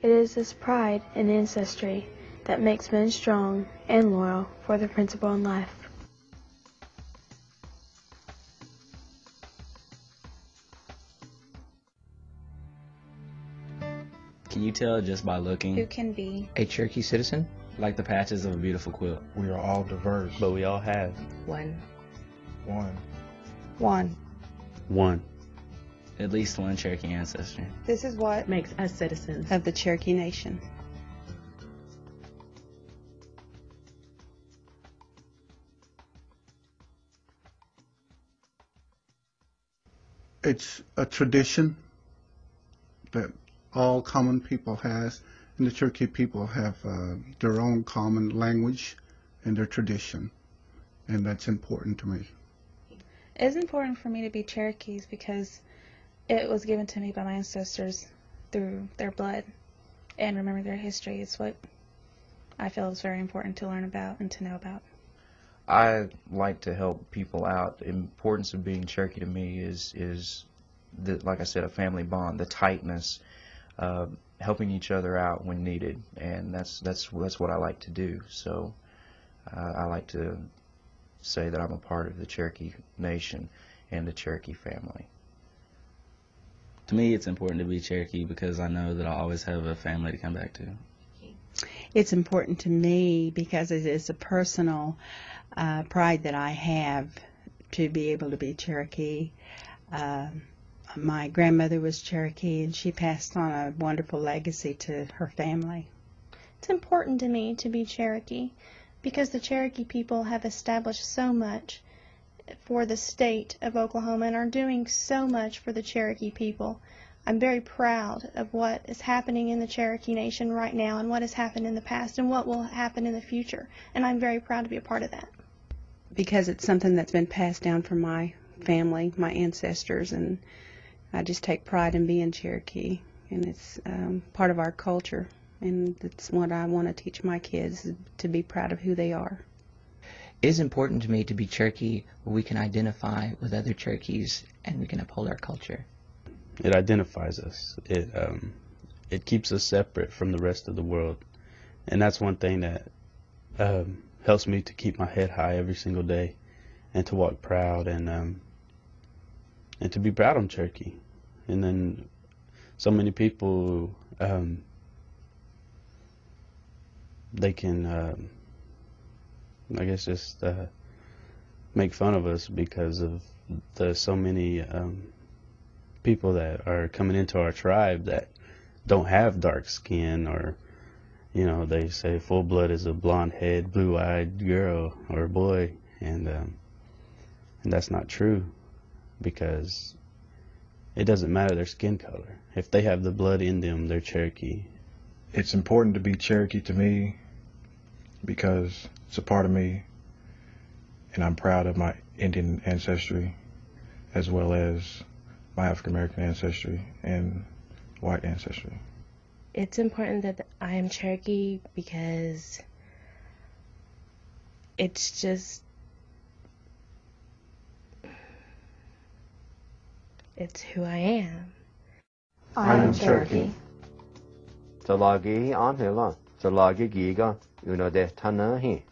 It is this pride in ancestry that makes men strong and loyal for their principle in life. Can you tell just by looking? Who can be a Cherokee citizen? Like the patches of a beautiful quilt. We are all diverse. But we all have one. One. One. One. At least one Cherokee ancestor. This is what makes us citizens of the Cherokee Nation. It's a tradition that all common people has, and the Cherokee people have uh, their own common language and their tradition, and that's important to me. It's important for me to be Cherokees because it was given to me by my ancestors through their blood and remember their history. It's what I feel is very important to learn about and to know about. I like to help people out. The importance of being Cherokee to me is is the, like I said, a family bond, the tightness, uh, helping each other out when needed, and that's that's that's what I like to do. So uh, I like to say that I'm a part of the Cherokee Nation and the Cherokee family. To me, it's important to be Cherokee because I know that I'll always have a family to come back to. It's important to me because it is a personal uh, pride that I have to be able to be Cherokee. Uh, my grandmother was Cherokee and she passed on a wonderful legacy to her family. It's important to me to be Cherokee because the Cherokee people have established so much for the state of Oklahoma and are doing so much for the Cherokee people. I'm very proud of what is happening in the Cherokee Nation right now and what has happened in the past and what will happen in the future. And I'm very proud to be a part of that. Because it's something that's been passed down from my family, my ancestors, and I just take pride in being Cherokee. And it's um, part of our culture. And it's what I want to teach my kids to be proud of who they are. Is important to me to be Cherokee where we can identify with other Cherokees and we can uphold our culture. It identifies us. It um, it keeps us separate from the rest of the world, and that's one thing that um, helps me to keep my head high every single day, and to walk proud and um, and to be proud on Cherokee. And then so many people um, they can uh, I guess just uh, make fun of us because of the so many um, people that are coming into our tribe that don't have dark skin or you know they say full blood is a blonde head blue eyed girl or boy. And um, and that's not true because it doesn't matter their skin color. If they have the blood in them they're Cherokee. It's important to be Cherokee to me because it's a part of me and I'm proud of my Indian ancestry as well as my African American ancestry and white ancestry. It's important that I am Cherokee because it's just it's who I am. I am Cherokee. Talagi anhela, talagi giga, una de tanahi.